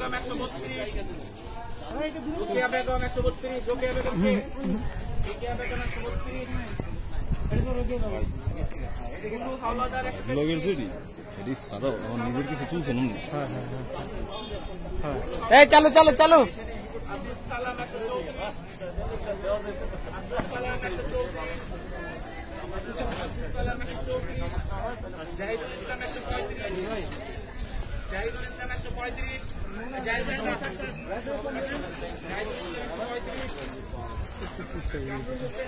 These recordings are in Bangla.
বেগম একশো বত্রিশ রোকেয়া বেগম একশো বত্রিশ রোকেয়া বেগম কে? রোকেয়া বেগম একশো বত্রিশ। গুলু হাওলাদার একশো ব্লগের ছবি এটি সাদা আমার নিজের কিছু চলছে না। এই চালু চালু চালু। আব্দুল সালাম একশো চৌত্রিশ। আব্দুল সালাম একশো চৌত্রিশ। আব্দুল সালাম একশো চৌত্রিশ। জাহিদুল ইসলাম একশো পঁয়ত্রিশ। জাহিদুল ইসলাম একশো পঁয়ত্রিশ জাহিদুল ইসলাম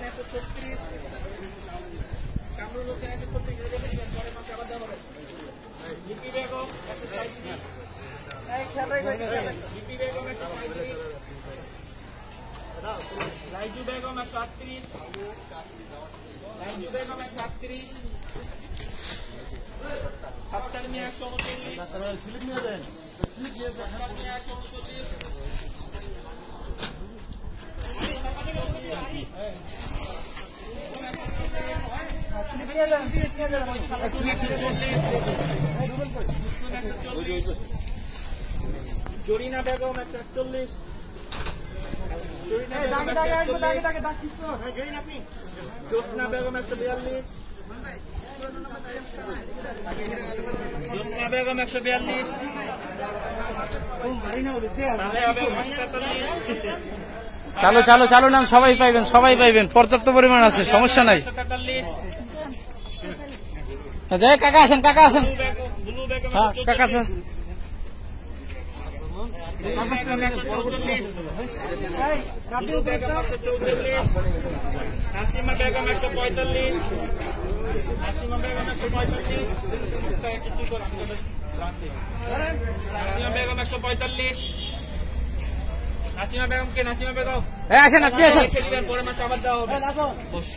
একশো ছত্রিশ কামরুল হোসেন একশো ছত্রিশ পরের মাসে আবার দেওয়া হবে। লিপি বেগম একশো ছয়ত্রিশ লিপি বেগম একশো পঁয়ত্রিশ রাইজু বেগম একশো আটত্রিশ রাইজু বেগম একশো আটত্রিশ জরিনা বেগম একশো একচল্লিশ জরিনা বেগম একশো বিয়াল্লিশ জ্যোৎস্না বেগম একশো বিয়াল্লিশ চালু চালু চালু নাম সবাই পাইবেন সবাই পাইবেন পর্যাপ্ত পরিমাণ আছে সমস্যা নাই। যাই কাকা আসেন কাকা আসেন। হ্যাঁ কাকা আসেন। একশো চৌচল্লিশ। নাসিমা বেগম একশো পঁয়তাল্লিশ। নাসিমা বেগম একশো পঁয়তাল্লিশ। নাসিমা বেগম একশো পঁয়তাল্লিশ। নাসিমা বেগম কে নাসিমা বেগম। হ্যাঁ আসেন আপনি আসেন। লিখে দিবেন পরে মাসে আবার দেওয়া হবে। বস।